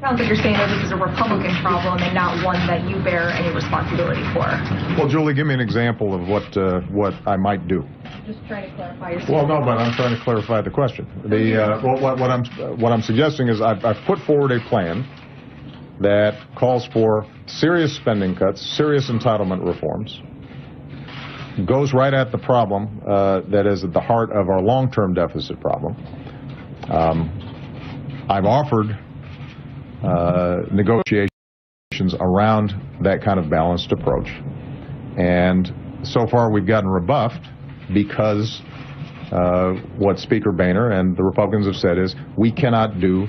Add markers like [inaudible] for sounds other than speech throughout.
Sounds like you're saying that this is a Republican problem and not one that you bear any responsibility for. Well, Julie, give me an example of what uh, what I might do. Just trying to clarify your Well, no, but I'm trying to clarify the question. The uh, well, what, what I'm what I'm suggesting is I've, I've put forward a plan that calls for serious spending cuts, serious entitlement reforms, goes right at the problem uh, that is at the heart of our long-term deficit problem. Um, I've offered negotiations around that kind of balanced approach, and so far we've gotten rebuffed because uh, what Speaker Boehner and the Republicans have said is we cannot do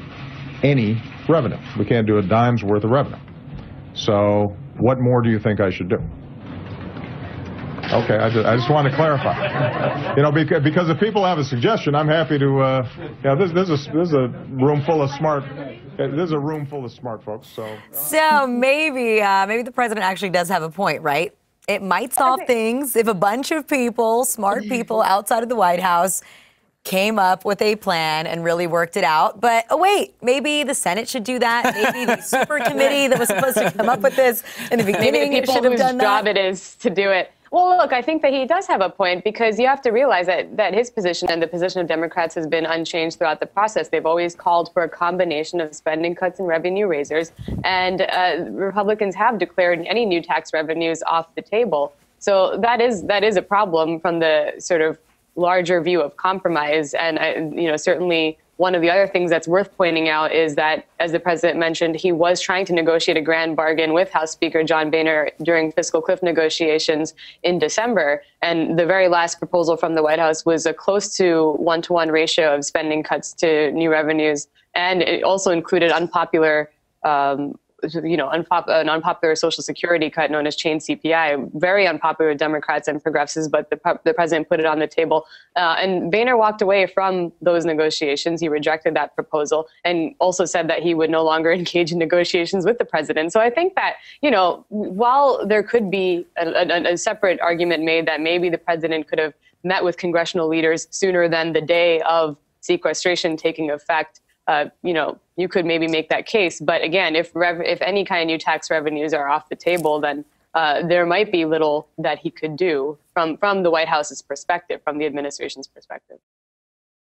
any revenue. We can't do a dime's worth of revenue. So what more do you think I should do? Okay, I just, I just want to clarify. You know, because, because if people have a suggestion, I'm happy to. Uh, yeah, this, this is this is a room full of smart. This is a room full of smart folks. So So maybe, uh, maybe the president actually does have a point, right? It might solve things if a bunch of people, smart [laughs] people outside of the White House, came up with a plan and really worked it out. But oh wait, maybe the Senate should do that. Maybe the [laughs] super committee that was supposed to come up with this in the maybe beginning the people should have whose done job that. it is to do it. Well, look, I think that he does have a point because you have to realize that, that his position and the position of Democrats has been unchanged throughout the process. They've always called for a combination of spending cuts and revenue raisers, and uh, Republicans have declared any new tax revenues off the table. So that is that is a problem from the sort of larger view of compromise. And I, you know, certainly one of the other things that's worth pointing out is that, as the president mentioned, he was trying to negotiate a grand bargain with House Speaker John Boehner during fiscal cliff negotiations in December. And the very last proposal from the White House was a close to one to one ratio of spending cuts to new revenues. And it also included unpopular um, you know, an unpopular Social Security cut known as chain CPI, very unpopular with Democrats and progressives, but the, the president put it on the table. Uh, and Boehner walked away from those negotiations. He rejected that proposal and also said that he would no longer [laughs] engage in negotiations with the president. So I think that, you know, while there could be a, a, a separate argument made that maybe the president could have met with congressional leaders sooner than the day of sequestration taking effect, uh, you know, you could maybe make that case. But again, if rev- if any kind of new tax revenues are off the table, then uh, there might be little that he could do from from the White House's perspective, from the administration's perspective.